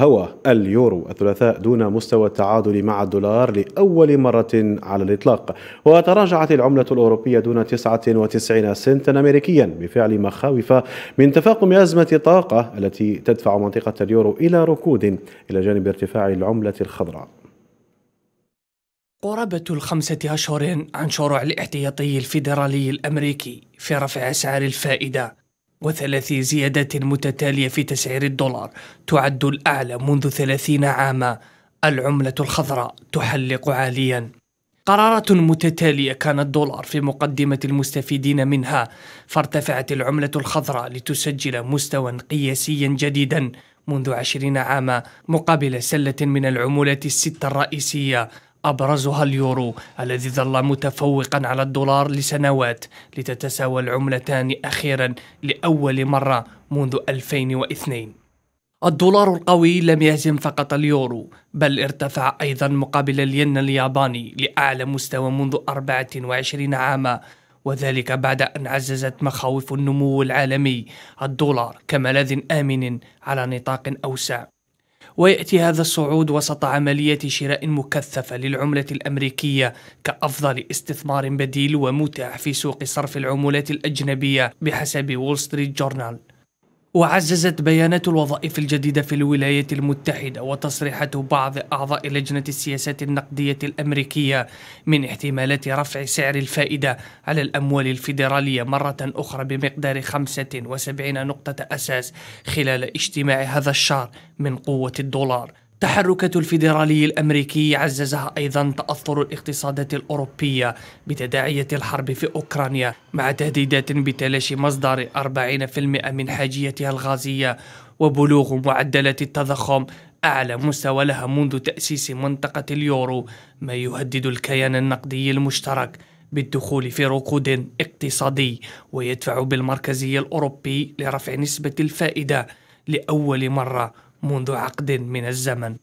هوى اليورو الثلاثاء دون مستوى التعادل مع الدولار لأول مرة على الإطلاق. وتراجعت العملة الأوروبية دون 99 سنتا أمريكيا بفعل مخاوف من تفاقم أزمة الطاقة التي تدفع منطقة اليورو إلى ركود إلى جانب ارتفاع العملة الخضراء. قرابة الخمسة أشهر عن شروع الاحتياطي الفيدرالي الأمريكي في رفع أسعار الفائدة. وثلاث زيادات متتالية في تسعير الدولار. تعد الأعلى منذ ثلاثين عاما. العملة الخضراء تحلق عاليا. قرارات متتالية كان الدولار في مقدمة المستفيدين منها. فارتفعت العملة الخضراء لتسجل مستوى قياسيا جديدا منذ عشرين عاما مقابل سلة من العملات الستة الرئيسية. أبرزها اليورو الذي ظل متفوقا على الدولار لسنوات لتتساوى العملتان أخيرا لأول مرة منذ 2002 الدولار القوي لم يهزم فقط اليورو بل ارتفع أيضا مقابل الين الياباني لأعلى مستوى منذ 24 عاما وذلك بعد أن عززت مخاوف النمو العالمي الدولار كملاذ آمن على نطاق أوسع. ويأتي هذا الصعود وسط عملية شراء مكثفة للعملة الأمريكية كأفضل استثمار بديل ومتاح في سوق صرف العملات الأجنبية بحسب وول ستريت جورنال وعززت بيانات الوظائف الجديدة في الولايات المتحدة وتصريحات بعض أعضاء لجنة السياسات النقدية الأمريكية من احتمالات رفع سعر الفائدة على الأموال الفيدرالية مرة أخرى بمقدار 75 نقطة أساس خلال اجتماع هذا الشهر من قوة الدولار. تحركات الفيدرالي الأمريكي عززها أيضا تأثر الاقتصادات الأوروبية بتداعية الحرب في أوكرانيا مع تهديدات بتلاشي مصدر 40% من حاجيتها الغازية وبلوغ معدلات التضخم. أعلى مستوى لها منذ تأسيس منطقة اليورو ما يهدد الكيان النقدي المشترك بالدخول في ركود اقتصادي ويدفع بالمركزي الأوروبي لرفع نسبة الفائدة لأول مرة. منذ عقد من الزمن.